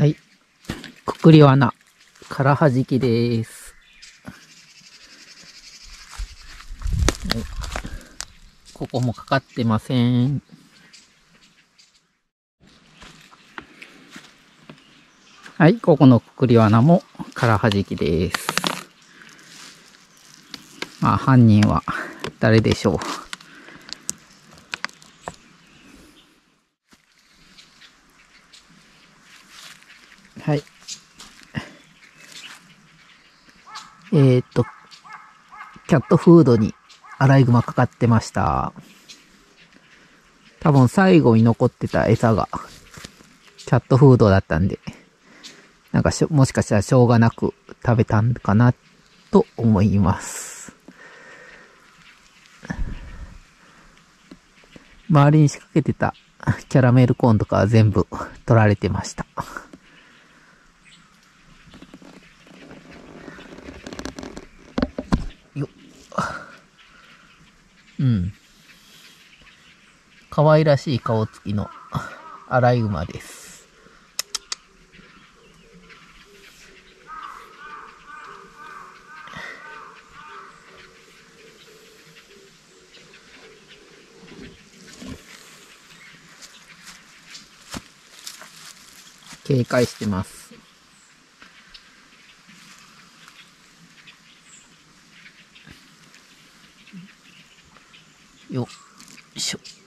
はい。くくり罠、空はじきです。ここもかかってません。はい、ここのくくり罠も空はじきです。まあ、犯人は誰でしょう。えー、っと、キャットフードにアライグマかかってました。多分最後に残ってた餌が、キャットフードだったんで、なんかしょ、もしかしたらしょうがなく食べたんかな、と思います。周りに仕掛けてたキャラメルコーンとかは全部取られてました。よ。うん。可愛らしい顔つきのアライグマです。警戒してます。よっ。